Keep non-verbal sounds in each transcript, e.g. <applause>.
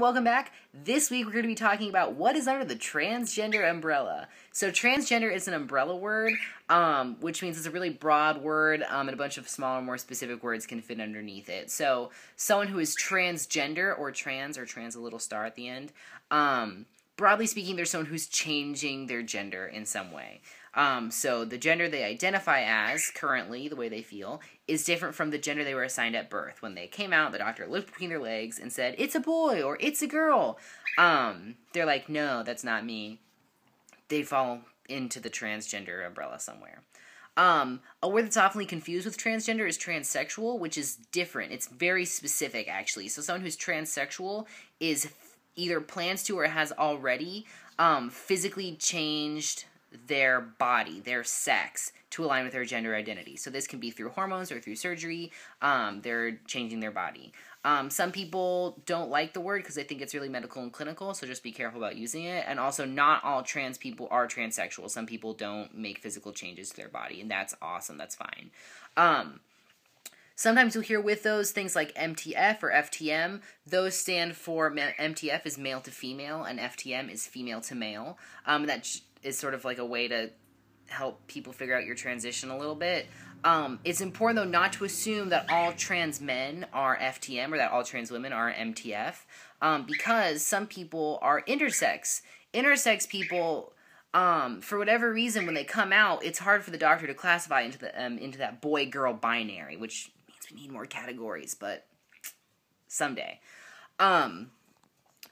Welcome back. This week we're going to be talking about what is under the transgender umbrella. So transgender is an umbrella word, um, which means it's a really broad word, um, and a bunch of smaller, more specific words can fit underneath it. So someone who is transgender or trans or trans a little star at the end, um, broadly speaking, there's someone who's changing their gender in some way. Um, so the gender they identify as currently, the way they feel, is different from the gender they were assigned at birth. When they came out, the doctor looked between their legs and said, "It's a boy" or "It's a girl." Um, they're like, "No, that's not me." They fall into the transgender umbrella somewhere. Um, a word that's often confused with transgender is transsexual, which is different. It's very specific, actually. So someone who's transsexual is either plans to or has already um, physically changed their body, their sex, to align with their gender identity. So this can be through hormones or through surgery. Um, they're changing their body. Um, some people don't like the word because they think it's really medical and clinical, so just be careful about using it. And also, not all trans people are transsexual. Some people don't make physical changes to their body, and that's awesome. That's fine. Um, Sometimes you'll hear with those things like MTF or FTM. Those stand for MTF is male to female, and FTM is female to male. Um, that is sort of like a way to help people figure out your transition a little bit. Um, it's important though not to assume that all trans men are FTM or that all trans women are MTF, um, because some people are intersex. Intersex people, um, for whatever reason, when they come out, it's hard for the doctor to classify into the um, into that boy girl binary, which means we need more categories, but someday. Um,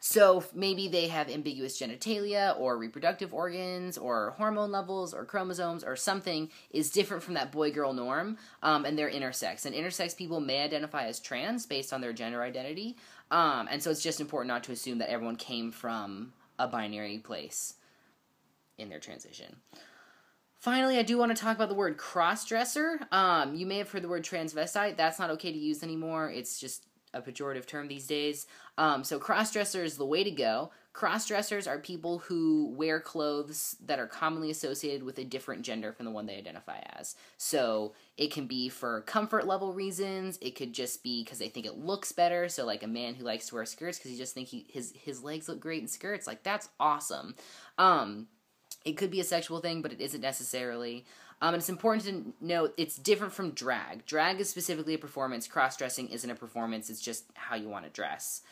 so maybe they have ambiguous genitalia or reproductive organs or hormone levels or chromosomes or something is different from that boy girl norm um, and they're intersex. And intersex people may identify as trans based on their gender identity. Um, and so it's just important not to assume that everyone came from a binary place in their transition. Finally, I do want to talk about the word cross-dresser. Um, you may have heard the word transvestite. That's not okay to use anymore. It's just a pejorative term these days. Um, so crossdresser is the way to go. Crossdressers are people who wear clothes that are commonly associated with a different gender from the one they identify as. So it can be for comfort level reasons. It could just be because they think it looks better. So like a man who likes to wear skirts because he just think he, his his legs look great in skirts. Like that's awesome. Um, it could be a sexual thing, but it isn't necessarily. Um, and it's important to note it's different from drag. Drag is specifically a performance. Cross dressing isn't a performance. It's just how you want to dress.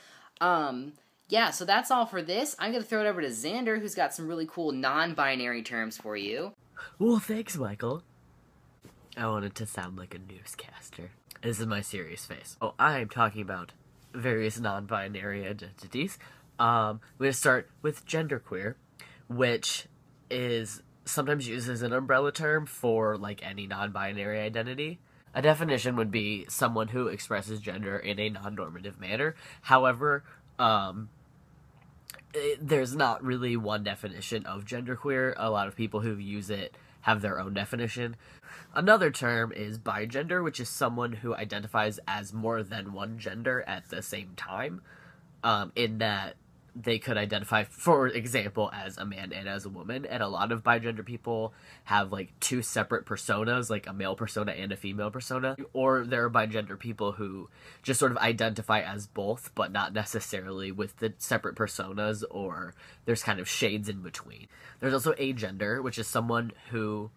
Um, yeah, so that's all for this. I'm going to throw it over to Xander, who's got some really cool non binary terms for you. Well, thanks, Michael. I wanted to sound like a newscaster. This is my serious face. Oh, I'm talking about various non binary identities. Um, we're to start with genderqueer, which is sometimes used as an umbrella term for like any non-binary identity. A definition would be someone who expresses gender in a non-normative manner. However, um, it, there's not really one definition of genderqueer. A lot of people who use it have their own definition. Another term is bigender, which is someone who identifies as more than one gender at the same time. Um, in that they could identify, for example, as a man and as a woman. And a lot of bigender people have like two separate personas, like a male persona and a female persona. Or there are bigender people who just sort of identify as both, but not necessarily with the separate personas, or there's kind of shades in between. There's also agender, which is someone who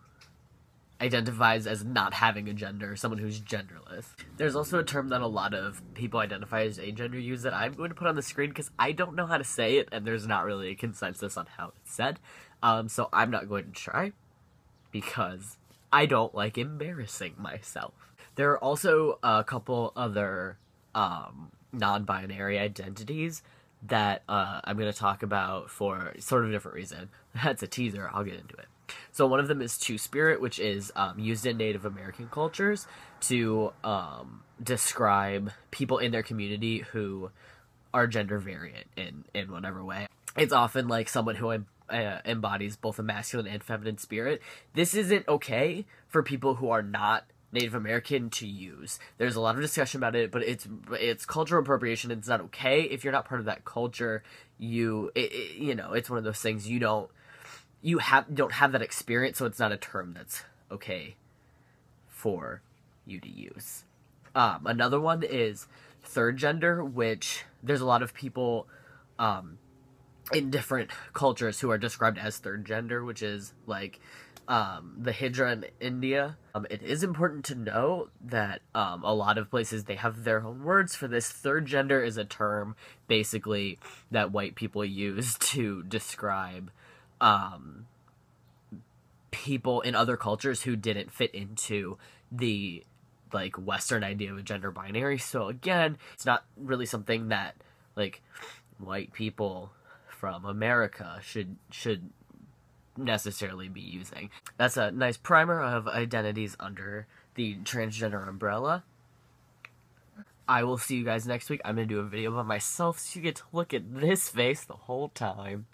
identifies as not having a gender, someone who's genderless. There's also a term that a lot of people identify as agender use that I'm going to put on the screen because I don't know how to say it and there's not really a consensus on how it's said. Um, so I'm not going to try because I don't like embarrassing myself. There are also a couple other um, non binary identities that uh, I'm going to talk about for sort of a different reason. <laughs> That's a teaser, I'll get into it. So one of them is Two Spirit, which is um, used in Native American cultures to um, describe people in their community who are gender variant in in whatever way. It's often like someone who uh, embodies both a masculine and feminine spirit. This isn't okay for people who are not Native American to use. There's a lot of discussion about it, but it's it's cultural appropriation. It's not okay if you're not part of that culture. You it, it, you know it's one of those things you don't you have don't have that experience, so it's not a term that's okay for you to use. Um, another one is third gender, which there's a lot of people um, in different cultures who are described as third gender, which is like um, the Hijra in India. Um, it is important to know that um, a lot of places they have their own words for this. Third gender is a term basically that white people use <laughs> to describe um, people in other cultures who didn't fit into the like Western idea of a gender binary. So again, it's not really something that like white people from America should should necessarily be using. That's a nice primer of identities under the transgender umbrella. I will see you guys next week. I'm going to do a video by myself so you get to look at this face the whole time.